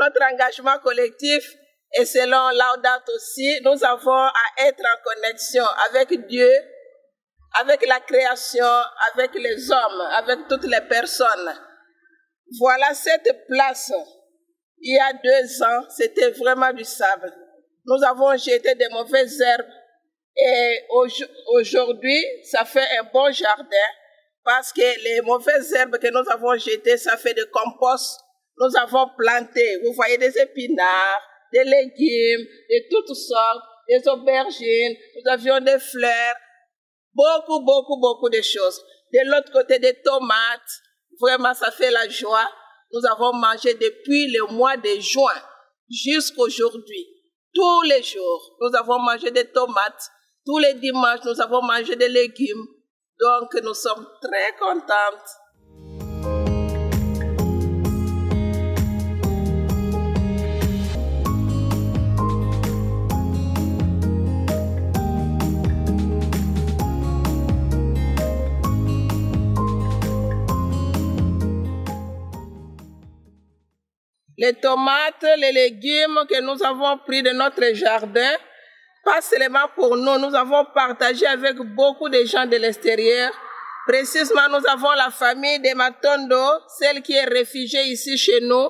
notre engagement collectif et selon Laudat aussi, nous avons à être en connexion avec Dieu, avec la création, avec les hommes, avec toutes les personnes. Voilà cette place. Il y a deux ans, c'était vraiment du sable. Nous avons jeté des mauvaises herbes et aujourd'hui, ça fait un bon jardin parce que les mauvaises herbes que nous avons jetées, ça fait de compost. Nous avons planté, vous voyez, des épinards, des légumes, de toutes sortes, des aubergines, nous avions des fleurs, beaucoup, beaucoup, beaucoup de choses. De l'autre côté, des tomates. Vraiment, ça fait la joie. Nous avons mangé depuis le mois de juin jusqu'aujourd'hui. Tous les jours, nous avons mangé des tomates. Tous les dimanches, nous avons mangé des légumes. Donc, nous sommes très contentes. Les tomates, les légumes que nous avons pris de notre jardin, pas seulement pour nous, nous avons partagé avec beaucoup de gens de l'extérieur. Précisément, nous avons la famille de Matondo, celle qui est réfugiée ici chez nous.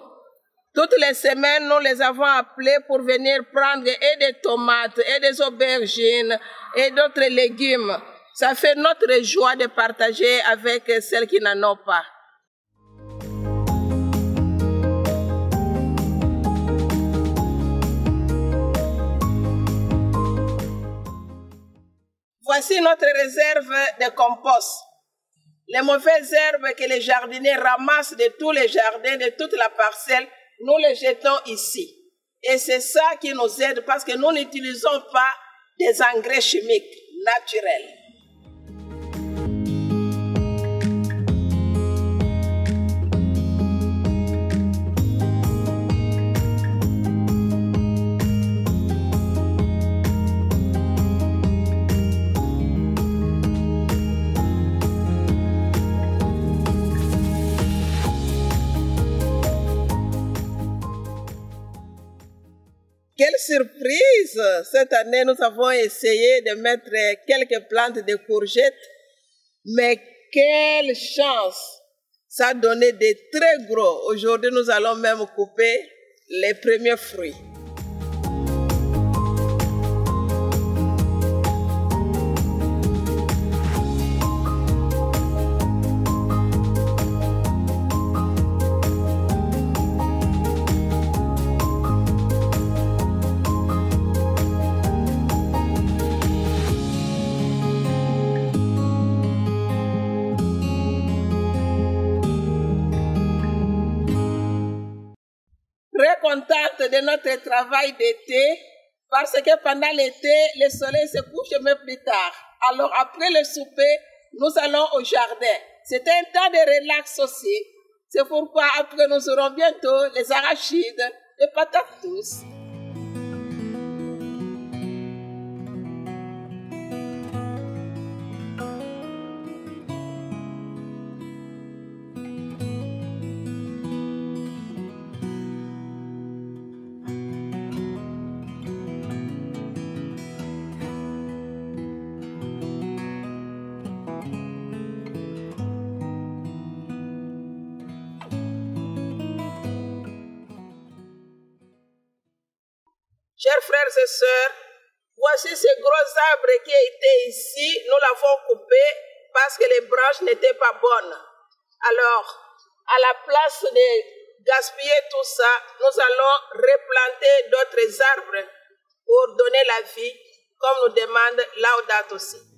Toutes les semaines, nous les avons appelés pour venir prendre et des tomates, et des aubergines, et d'autres légumes. Ça fait notre joie de partager avec celles qui n'en ont pas. Voici notre réserve de compost. Les mauvaises herbes que les jardiniers ramassent de tous les jardins, de toute la parcelle, nous les jetons ici. Et c'est ça qui nous aide parce que nous n'utilisons pas des engrais chimiques naturels. Quelle surprise Cette année, nous avons essayé de mettre quelques plantes de courgettes, mais quelle chance Ça a donné des très gros. Aujourd'hui, nous allons même couper les premiers fruits. Contente de notre travail d'été parce que pendant l'été, le soleil se couche même plus tard. Alors après le souper, nous allons au jardin. C'est un temps de relax aussi. C'est pourquoi après nous aurons bientôt les arachides, les patates douces. Chers frères et sœurs, voici ce gros arbre qui était ici. Nous l'avons coupé parce que les branches n'étaient pas bonnes. Alors, à la place de gaspiller tout ça, nous allons replanter d'autres arbres pour donner la vie, comme nous demande Laudato aussi.